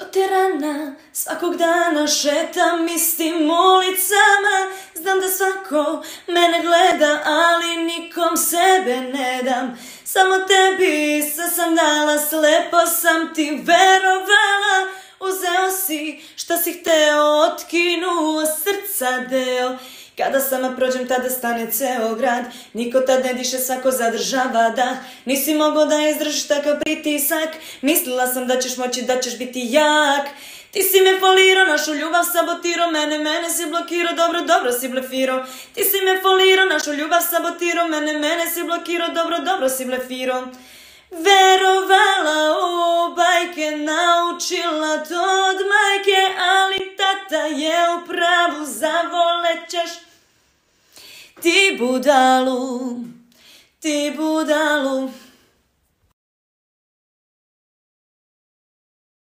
Doterana, svakog dana šetam istim ulicama. Znam da svako mene gleda, ali nikom sebe ne dam. Samo tebi sa dala, slepo sam ti verovala. Uzeo si šta si hteo, otkinuo srca deo kada sama prođem, tada stane ceo grad. Niko tad ne diše, svako zadržava da. Nisi mogao da izdržiš takav pritisak. Mislila sam da ćeš moći, da ćeš biti jak. Ti si me folirao, našu ljubav sabotirao, mene, mene si blokirao, dobro, dobro si blefirao. Ti si me folirao, našu ljubav sabotirao, mene, mene si blokirao, dobro, dobro si blefirao. Verovala u bajke, naučila to od majke, ali tata je u pravu, zavolećeš ti budalu, ti budalu.